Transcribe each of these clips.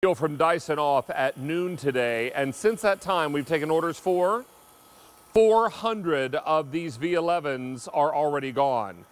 deal from Dyson off at noon today, and since that time, we've taken orders for 400 of these V11s are already gone.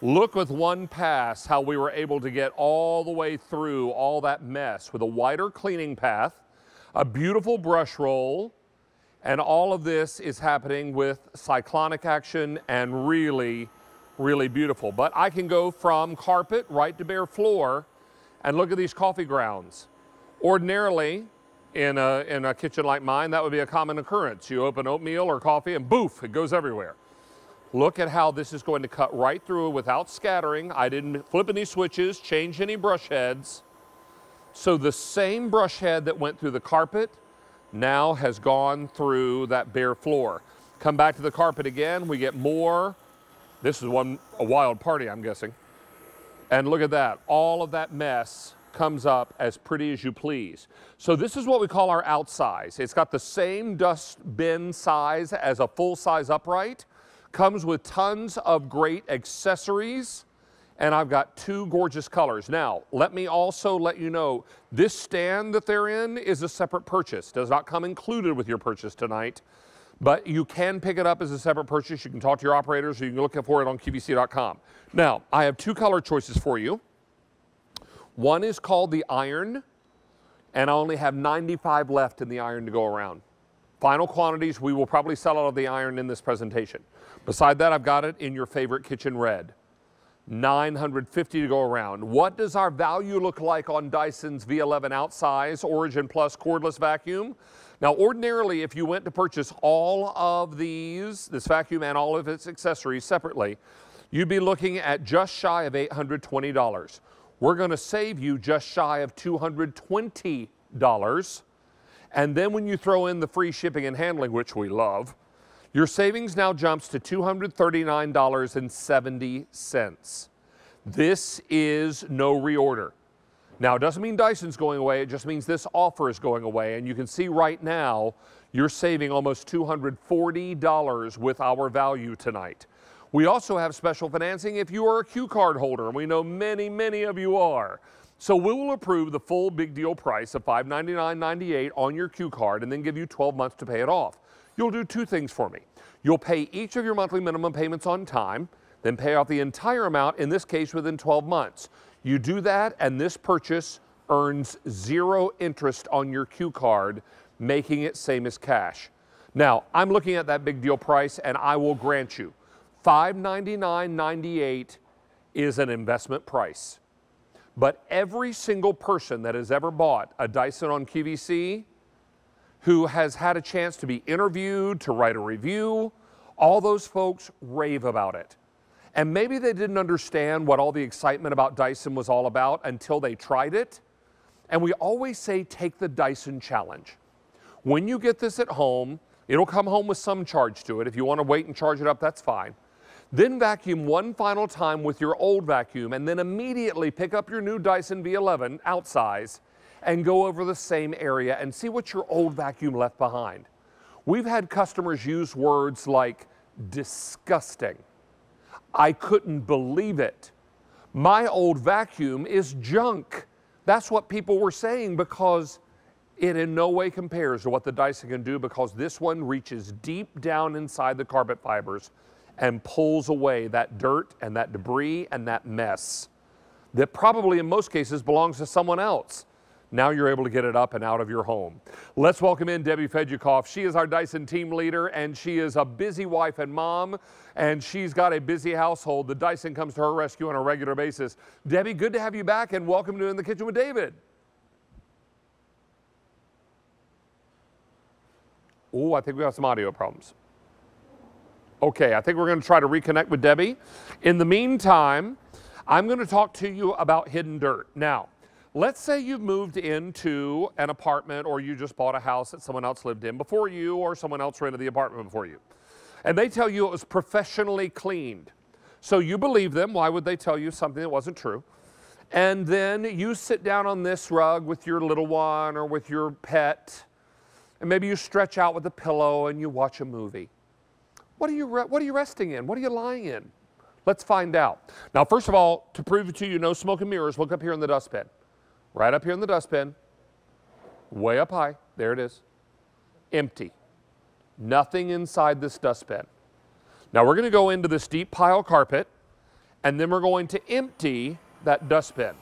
Look with one pass how we were able to get all the way through all that mess with a wider cleaning path, a beautiful brush roll, and all of this is happening with cyclonic action and really, really beautiful. But I can go from carpet right to bare floor and look at these coffee grounds. Ordinarily, in a, in a kitchen like mine, that would be a common occurrence. You open oatmeal or coffee and boof, it goes everywhere. Look at how this is going to cut right through without scattering. I didn't flip any switches, change any brush heads. So the same brush head that went through the carpet now has gone through that bare floor. Come back to the carpet again, we get more. This is one, a wild party, I'm guessing. And look at that, all of that mess comes up as pretty as you please. So this is what we call our outsize. It's got the same dust bin size as a full-size upright, comes with tons of great accessories, and I've got two gorgeous colors. Now, let me also let you know, this stand that they're in is a separate purchase. Does not come included with your purchase tonight, but you can pick it up as a separate purchase. You can talk to your operators or you can look for it on QVC.com. Now, I have two color choices for you. One is called the iron, and I only have 95 left in the iron to go around. Final quantities, we will probably sell out of the iron in this presentation. Beside that, I've got it in your favorite kitchen red. 950 to go around. What does our value look like on Dyson's V11 outsize Origin Plus cordless vacuum? Now, ordinarily, if you went to purchase all of these, this vacuum and all of its accessories separately, you'd be looking at just shy of $820 we're going to save you just shy of $220. And then when you throw in the free shipping and handling, which we love, your savings now jumps to $239.70. This is no reorder. Now, it doesn't mean Dyson's going away, it just means this offer is going away. And you can see right now, you're saving almost $240 with our value tonight. We also have special financing if you are a Q card holder, and we know many, many of you are. So we will approve the full big deal price of $599.98 on your Q card and then give you 12 months to pay it off. You'll do two things for me. You'll pay each of your monthly minimum payments on time, then pay off the entire amount, in this case within 12 months. You do that and this purchase earns zero interest on your Q card, making it same as cash. Now, I'm looking at that big deal price and I will grant you $599.98 is an investment price. But every single person that has ever bought a Dyson on QVC who has had a chance to be interviewed, to write a review, all those folks rave about it. And maybe they didn't understand what all the excitement about Dyson was all about until they tried it. And we always say take the Dyson challenge. When you get this at home, it'll come home with some charge to it. If you want to wait and charge it up, that's fine. Then vacuum one final time with your old vacuum and then immediately pick up your new Dyson V11 outsize and go over the same area and see what your old vacuum left behind. We've had customers use words like disgusting. I couldn't believe it. My old vacuum is junk. That's what people were saying because it in no way compares to what the Dyson can do because this one reaches deep down inside the carpet fibers and pulls away that dirt and that debris and that mess that probably in most cases belongs to someone else. Now you're able to get it up and out of your home. Let's welcome in Debbie Fedjukoff. She is our Dyson team leader and she is a busy wife and mom and she's got a busy household. The Dyson comes to her rescue on a regular basis. Debbie, good to have you back and welcome to In the Kitchen with David. Oh, I think we have some audio problems. Okay, I think we're going to try to reconnect with Debbie. In the meantime, I'm going to talk to you about hidden dirt. Now, let's say you've moved into an apartment or you just bought a house that someone else lived in before you or someone else rented the apartment before you. And they tell you it was professionally cleaned. So you believe them. Why would they tell you something that wasn't true? And then you sit down on this rug with your little one or with your pet, and maybe you stretch out with a pillow and you watch a movie. What are you, what are you resting in? What are you lying in? Let's find out. Now, first of all, to prove it to you, no smoke and mirrors, look up here in the dustbin. Right up here in the dustbin. Way up high. There it is. Empty. Nothing inside this dustbin. Now we're going to go into this deep pile carpet and then we're going to empty that dustbin.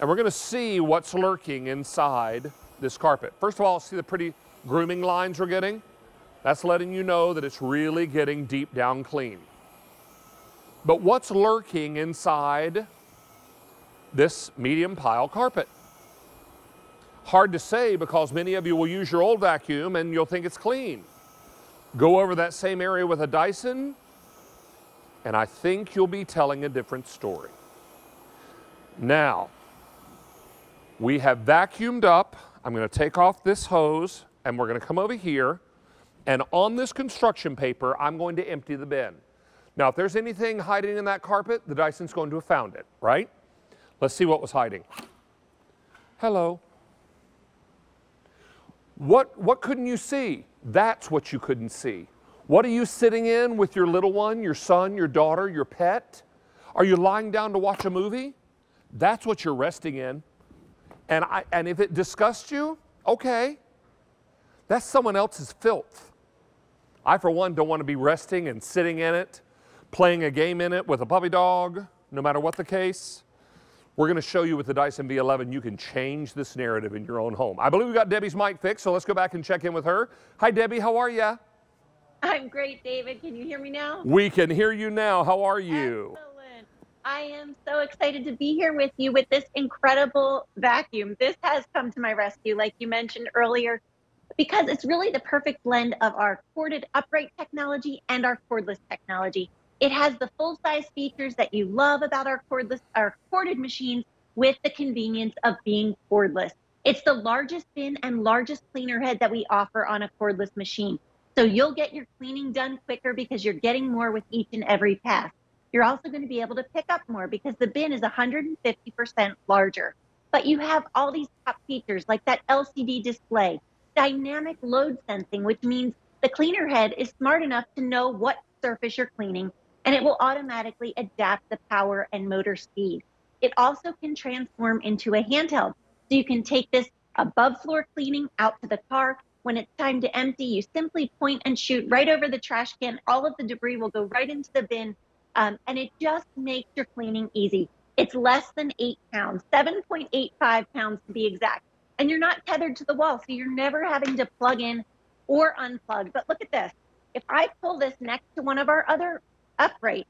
And we're going to see what's lurking inside this carpet. First of all, see the pretty grooming lines we're getting? That's letting you know that it's really getting deep down clean. But what's lurking inside this medium pile carpet? Hard to say because many of you will use your old vacuum and you'll think it's clean. Go over that same area with a Dyson, and I think you'll be telling a different story. Now, we have vacuumed up. I'm going to take off this hose, and we're going to come over here, and on this construction paper, I'm going to empty the bin. Now, if there's anything hiding in that carpet, the Dyson's going to have found it, right? Let's see what was hiding. Hello. What, what couldn't you see? That's what you couldn't see. What are you sitting in with your little one, your son, your daughter, your pet? Are you lying down to watch a movie? That's what you're resting in. And, I, and if it disgusts you, okay. That's someone else's filth. I, for one, don't want to be resting and sitting in it, playing a game in it with a puppy dog, no matter what the case. We're going to show you with the Dyson V11, you can change this narrative in your own home. I believe we got Debbie's mic fixed, so let's go back and check in with her. Hi, Debbie. How are you? I'm great, David. Can you hear me now? We can hear you now. How are you? Excellent. I am so excited to be here with you with this incredible vacuum. This has come to my rescue, like you mentioned earlier, because it's really the perfect blend of our corded upright technology and our cordless technology. It has the full size features that you love about our cordless, our corded machines with the convenience of being cordless. It's the largest bin and largest cleaner head that we offer on a cordless machine. So you'll get your cleaning done quicker because you're getting more with each and every pass. You're also going to be able to pick up more because the bin is 150% larger. But you have all these top features like that LCD display, dynamic load sensing, which means the cleaner head is smart enough to know what surface you're cleaning and it will automatically adapt the power and motor speed. It also can transform into a handheld. So you can take this above floor cleaning out to the car. When it's time to empty, you simply point and shoot right over the trash can. All of the debris will go right into the bin. Um, and it just makes your cleaning easy. It's less than eight pounds, 7.85 pounds to be exact. And you're not tethered to the wall, so you're never having to plug in or unplug. But look at this. If I pull this next to one of our other upright,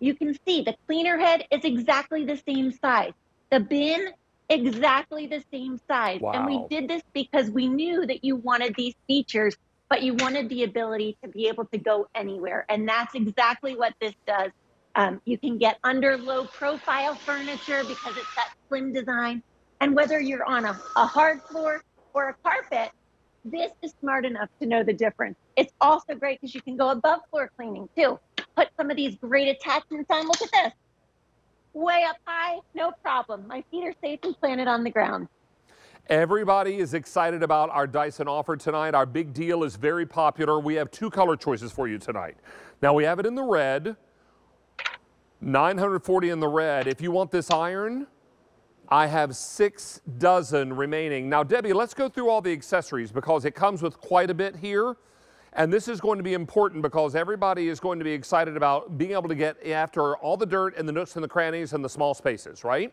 you can see the cleaner head is exactly the same size. The bin, exactly the same size. Wow. And we did this because we knew that you wanted these features, but you wanted the ability to be able to go anywhere. And that's exactly what this does. Um, you can get under low profile furniture because it's that slim design. And whether you're on a, a hard floor or a carpet, this is smart enough to know the difference. It's also great because you can go above floor cleaning too. Put some of these great attachments on. Look at this. Way up high, no problem. My feet are safe and planted on the ground. Everybody is excited about our Dyson offer tonight. Our big deal is very popular. We have two color choices for you tonight. Now we have it in the red, 940 in the red. If you want this iron, I have six dozen remaining. Now, Debbie, let's go through all the accessories because it comes with quite a bit here. And this is going to be important because everybody is going to be excited about being able to get after all the dirt and the nooks and the crannies and the small spaces, right?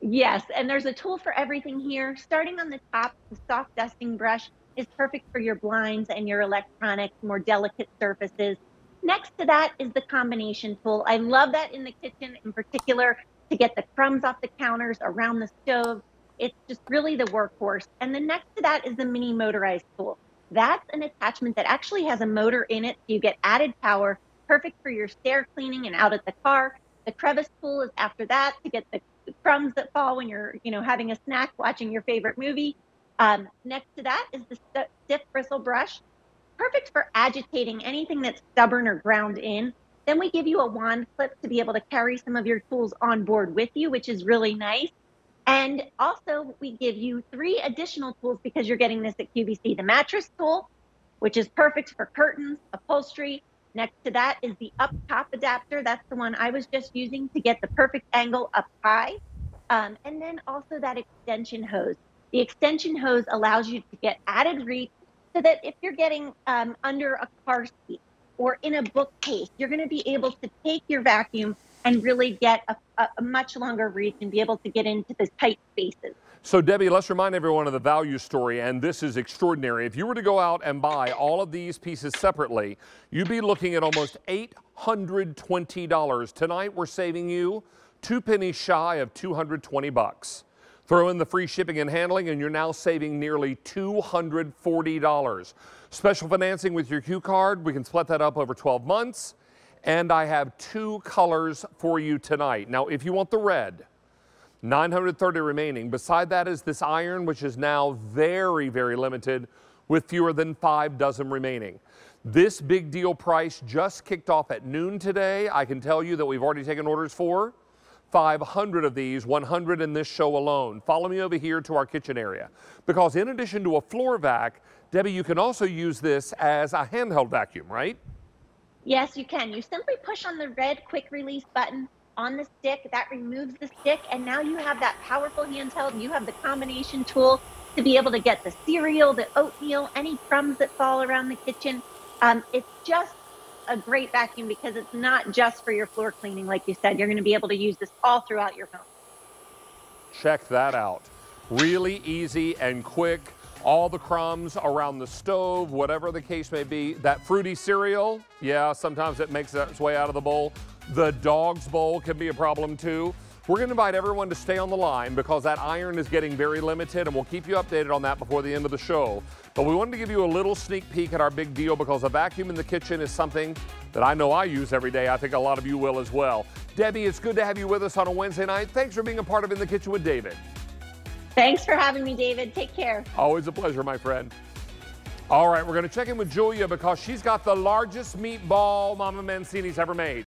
Yes, and there's a tool for everything here. Starting on the top, the soft dusting brush is perfect for your blinds and your electronics, more delicate surfaces. Next to that is the combination tool. I love that in the kitchen in particular to get the crumbs off the counters around the stove. It's just really the workhorse. And then next to that is the mini motorized tool. That's an attachment that actually has a motor in it. So you get added power, perfect for your stair cleaning and out at the car. The crevice tool is after that to get the crumbs that fall when you're, you know, having a snack, watching your favorite movie. Um, next to that is the stiff bristle brush, perfect for agitating anything that's stubborn or ground in. Then we give you a wand clip to be able to carry some of your tools on board with you, which is really nice. And also, we give you three additional tools because you're getting this at QVC the mattress tool, which is perfect for curtains, upholstery. Next to that is the up top adapter. That's the one I was just using to get the perfect angle up high. Um, and then also that extension hose. The extension hose allows you to get added reach so that if you're getting um, under a car seat or in a bookcase, you're going to be able to take your vacuum and really get a, a, a much longer reach and be able to get into the tight spaces. So, Debbie, let's remind everyone of the value story, and this is extraordinary. If you were to go out and buy all of these pieces separately, you'd be looking at almost $820. Tonight, we're saving you two pennies shy of 220 bucks. Throw in the free shipping and handling, and you're now saving nearly $240. Special financing with your Q card. We can split that up over 12 months. And I have two colors for you tonight. Now, if you want the red, 930 remaining. Beside that is this iron, which is now very, very limited with fewer than five dozen remaining. This big deal price just kicked off at noon today. I can tell you that we've already taken orders for 500 of these, 100 in this show alone. Follow me over here to our kitchen area because in addition to a floor vac, Debbie, you can also use this as a handheld vacuum, right? Yes, you can. You simply push on the red quick release button on the stick. That removes the stick, and now you have that powerful handheld. You have the combination tool to be able to get the cereal, the oatmeal, any crumbs that fall around the kitchen. Um, it's just a great vacuum because it's not just for your floor cleaning, like you said. You're going to be able to use this all throughout your home. Check that out. Really easy and quick. All the crumbs around the stove, whatever the case may be. That fruity cereal, yeah, sometimes it makes its way out of the bowl. The dog's bowl can be a problem too. We're going to invite everyone to stay on the line because that iron is getting very limited and we'll keep you updated on that before the end of the show. But we wanted to give you a little sneak peek at our big deal because a vacuum in the kitchen is something that I know I use every day. I think a lot of you will as well. Debbie, it's good to have you with us on a Wednesday night. Thanks for being a part of In the Kitchen with David. Thanks for having me, David. Take care. Always a pleasure, my friend. All right, we're going to check in with Julia because she's got the largest meatball Mama Mancini's ever made.